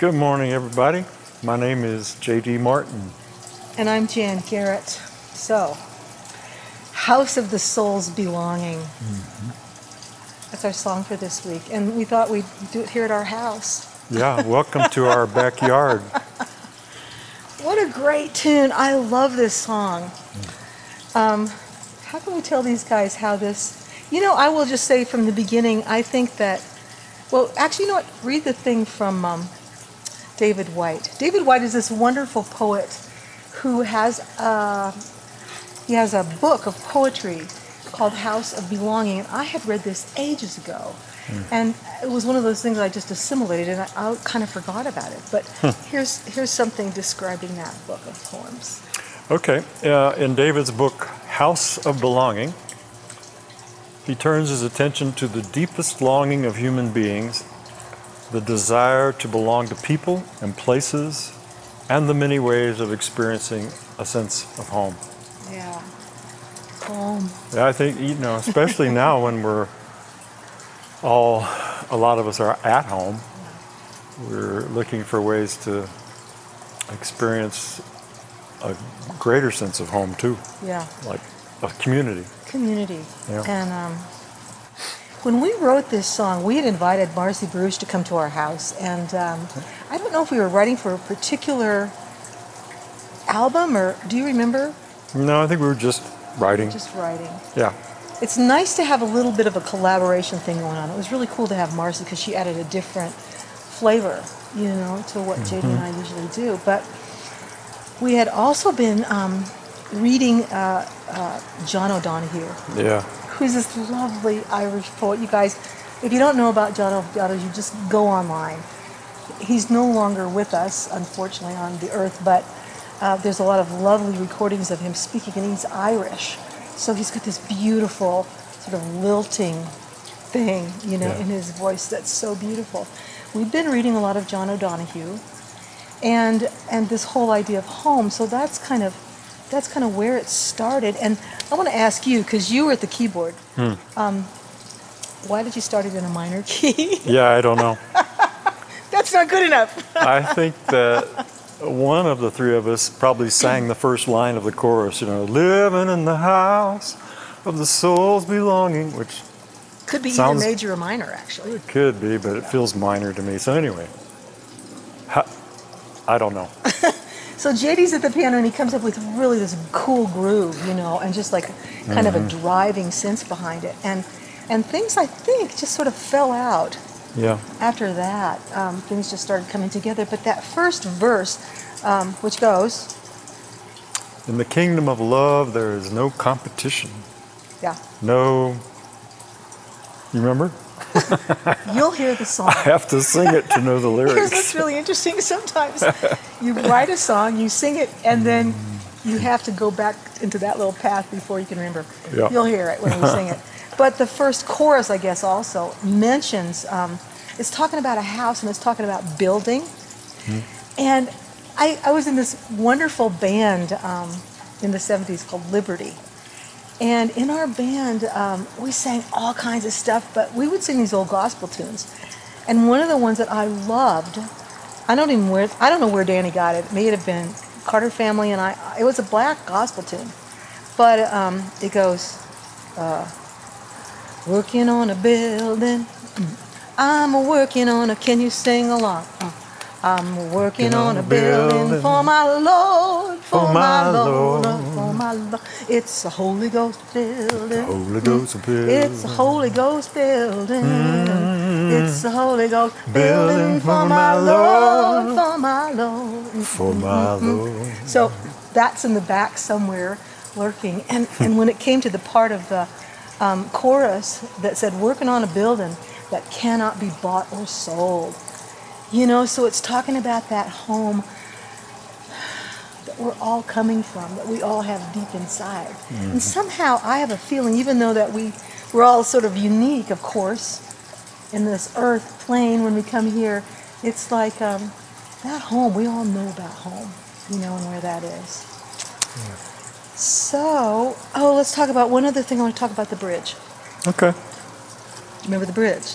Good morning, everybody. My name is J.D. Martin. And I'm Jan Garrett. So, House of the Soul's Belonging. That's our song for this week. And we thought we'd do it here at our house. Yeah, welcome to our backyard. What a great tune. I love this song. Um, how can we tell these guys how this. You know, I will just say from the beginning, I think that. Well, actually, you know what? Read the thing from um, David Whyte. David Whyte is this wonderful poet who has a, he has a book of poetry called House of Belonging. And I had read this ages ago. And it was one of those things I just assimilated and I, I kind of forgot about it. But here's, here's something describing that book of poems. Okay, uh, in David's book, House of Belonging, he turns his attention to the deepest longing of human beings the desire to belong to people and places, and the many ways of experiencing a sense of home. Yeah. Home. Yeah, I think, you know, especially now when we're all, a lot of us are at home, we're looking for ways to experience a greater sense of home too, Yeah. like a community. Community. Yeah. And um, when we wrote this song, we had invited Marcy Baruch to come to our house. And um, I don't know if we were writing for a particular album or do you remember? No, I think we were just writing. Just writing. Yeah. It's nice to have a little bit of a collaboration thing going on. It was really cool to have Marcy because she added a different flavor, you know, to what JD and I usually do. But we had also been um, reading uh, uh, John O'Donohue, Yeah. Who's this lovely Irish poet. You guys, if you don't know about John O'Donohue, you just go online. He's no longer with us, unfortunately, on the earth, but uh, there's a lot of lovely recordings of him speaking, and he's Irish. So he's got this beautiful, sort of lilting thing, you know, Yeah. in his voice that's so beautiful. We've been reading a lot of John O'Donohue, and and this whole idea of home. So that's kind of that's kind of where it started. And I want to ask you, because you were at the keyboard, um, why did you start it in a minor key? Yeah, I don't know. that's not good enough. I think that one of the three of us probably sang the first line of the chorus, you know, living in the house of the soul's belonging, which Could be Sounds- either major or minor, actually. it could be, but it feels minor to me. So, anyway, ha- I don't know. So JD's at the piano and he comes up with really this cool groove, you know, and just like kind of a driving sense behind it. And and things I think just sort of fell out Yeah. after that. Um, things just started coming together. But that first verse, um, which goes, In the kingdom of love, there is no competition, yeah, no. You remember? you'll hear the song. I have to sing it to know the Here's what's lyrics. really interesting. Sometimes you write a song, you sing it, and then you have to go back into that little path before you can remember. You'll hear it when we sing it. But the first chorus, I guess, also mentions um, it's talking about a house and it's talking about building. And I, I was in this wonderful band um, in the 70s called Liberty. And in our band, um, we sang all kinds of stuff, but we would sing these old gospel tunes. And one of the ones that I loved, I don't even where I don't know where Danny got it. It may have been Carter Family, and I. It was a black gospel tune, but um, it goes, uh, working on a building. I'm working on a. Can you sing along? Uh, I'm working on a building for my Lord, for my Lord, for my Lord. It's a Holy Ghost building. Holy Ghost building. It's a Holy Ghost building. It's a Holy Ghost building for my Lord, for my Lord. for my Lord. So that's in the back somewhere lurking. And, and when it came to the part of the um, chorus that said, working on a building that cannot be bought or sold. You know, so it's talking about that home that we're all coming from, that we all have deep inside. And somehow I have a feeling, even though that we, we're all sort of unique, of course, in this earth plane when we come here, it's like um, that home, we all know about home, you know, and where that is. So, oh, let's talk about one other thing. I want to talk about the bridge. Okay. Remember the bridge?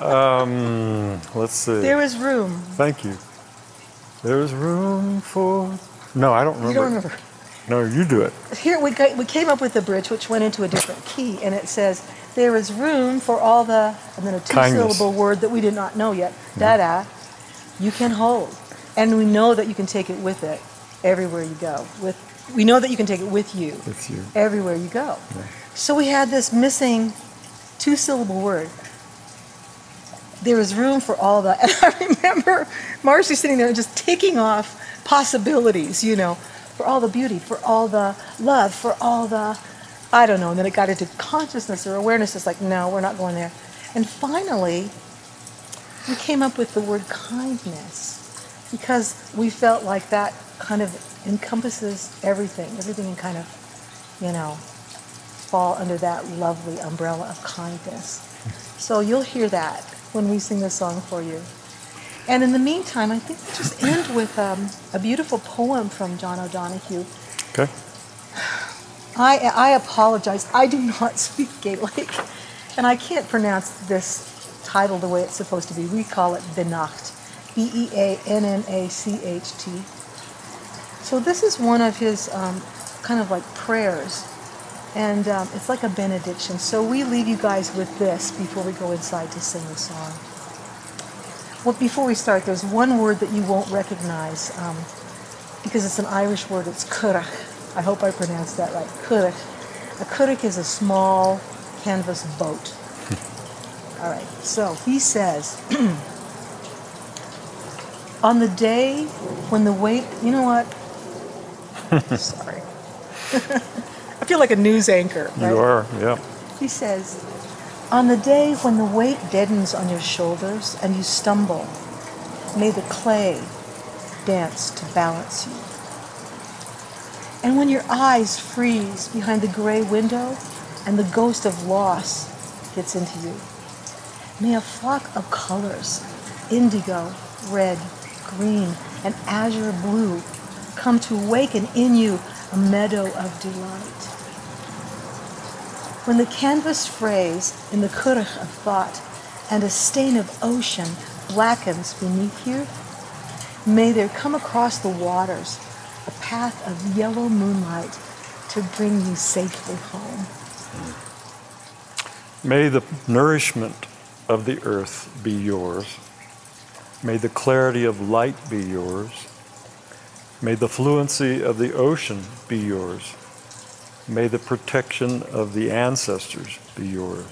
Um, let's see. There is room. Thank you. There is room for. No, I don't remember. You don't remember. No, you do it. Here we, got, we came up with a bridge which went into a different key, and it says, There is room for all the, and then a two Kindness. syllable word that we did not know yet, mm-hmm. da da, you can hold. And we know that you can take it with it everywhere you go. With, we know that you can take it with you It's you. everywhere you go. So we had this missing two syllable word. There is room for all the, and I remember Marcy sitting there just ticking off possibilities, you know, for all the beauty, for all the love, for all the, I don't know. And then it got into consciousness or awareness. It's like, no, we're not going there. And finally, we came up with the word kindness because we felt like that kind of encompasses everything. Everything can kind of, you know, fall under that lovely umbrella of kindness. So you'll hear that when we sing this song for you. And in the meantime, I think we'll just end with um, a beautiful poem from John O'Donohue. Okay. I, I apologize. I do not speak Gaelic, and I can't pronounce this title the way it's supposed to be. We call it Beannacht, B E A N N A C H T. So this is one of his um, kind of like prayers, and um, it's like a benediction. So we leave you guys with this before we go inside to sing the song. Well, before we start, there's one word that you won't recognize um, because it's an Irish word. It's currach. I hope I pronounced that right. Currach. A currach is a small canvas boat. All right. So he says, on the day when the weight, you know what? Sorry. I feel like a news anchor. Right? You are, yeah. He says, On the day when the weight deadens on your shoulders and you stumble, may the clay dance to balance you. And when your eyes freeze behind the gray window and the ghost of loss gets into you, may a flock of colors, indigo, red, green, and azure blue, come to awaken in you a meadow of delight. When the canvas frays in the currach of thought and a stain of ocean blackens beneath you, may there come across the waters a path of yellow moonlight to bring you safely home. May the nourishment of the earth be yours. May the clarity of light be yours. May the fluency of the ocean be yours. May the protection of the ancestors be yours.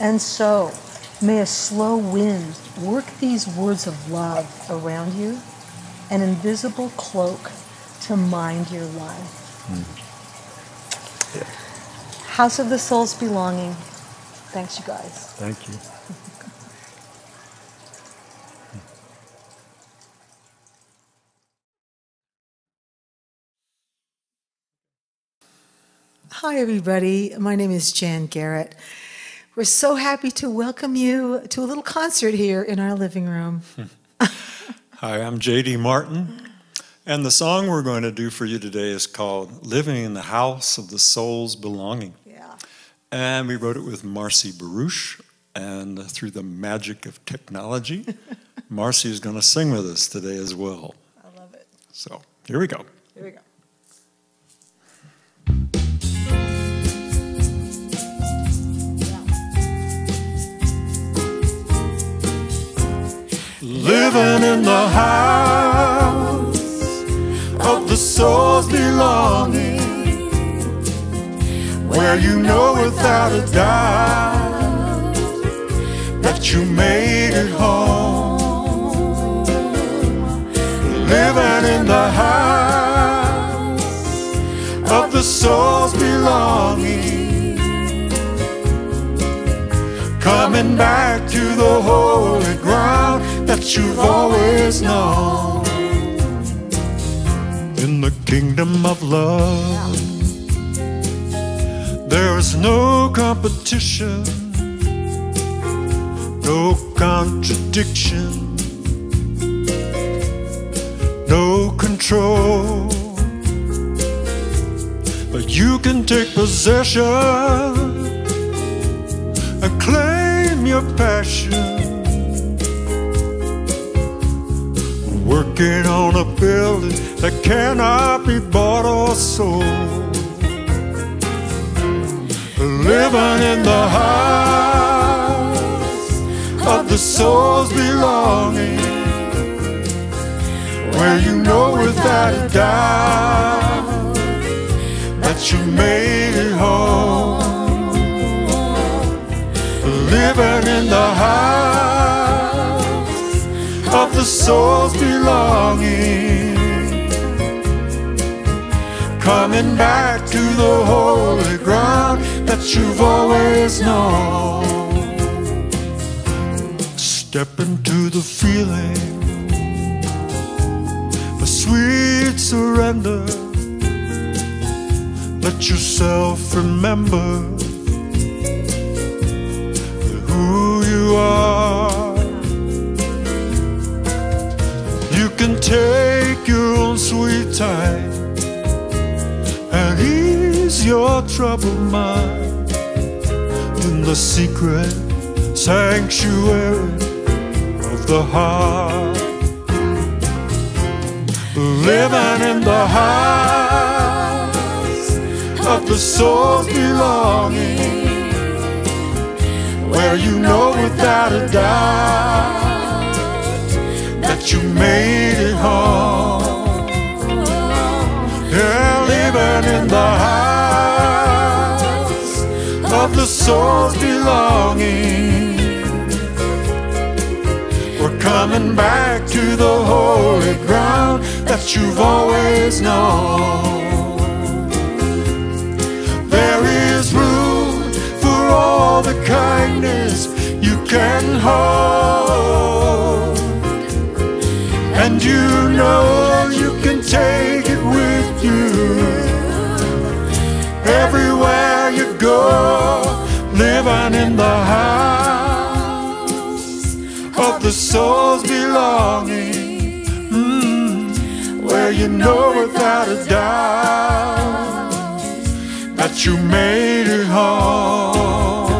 And so, may a slow wind work these words of love around you, an invisible cloak to mind your life. Hmm. House of the Soul's belonging. Thanks, you guys. Thank you. Hi, everybody. My name is Jan Garrett. We're so happy to welcome you to a little concert here in our living room. Hi, I'm JD Martin, and the song we're going to do for you today is called Living in the House of the Soul's Belonging. Yeah. And we wrote it with Marcy Baruch, and through the magic of technology, Marcy is going to sing with us today as well. I love it. So here we go. Here we go. Living in the house of the soul's belonging, where you know without a doubt that you made it home. Living in the house of the soul's belonging. Coming back to the holy ground that you've always known. In the kingdom of love, there is no competition, no contradiction, no control. But you can take possession and claim your passion. Working on a building that cannot be bought or sold. Living in the house of the soul's belonging. Where you know without a doubt that you made it home. Living in the house Er the soul's belonging. Coming back to the holy ground that you've always known. Step into the feeling a sweet surrender. Let yourself remember your troubled mind. In the secret sanctuary of the heart. Living in the house of the soul's belonging, where you know without a doubt that you made it home. Yeah, living in the house of the soul's belonging. We're coming back to the holy ground that you've always known. There is room for all the kindness you can hold. And you know you can take it with you go, living in the house of the soul's belonging mm. where you know without a doubt that you made it home.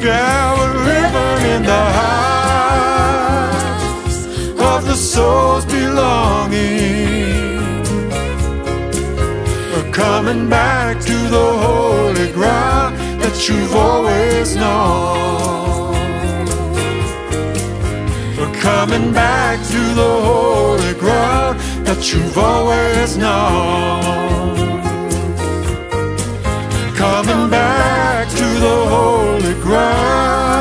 Yeah, we're living in the house of the soul's belonging. Coming back to the holy ground that you've always known. We're coming back to the holy ground that you've always known. Coming back to the holy ground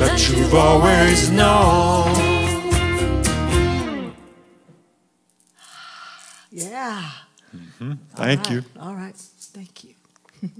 that you've always known. Yeah. Mm-hmm. Thank right. you. All right. Thank you.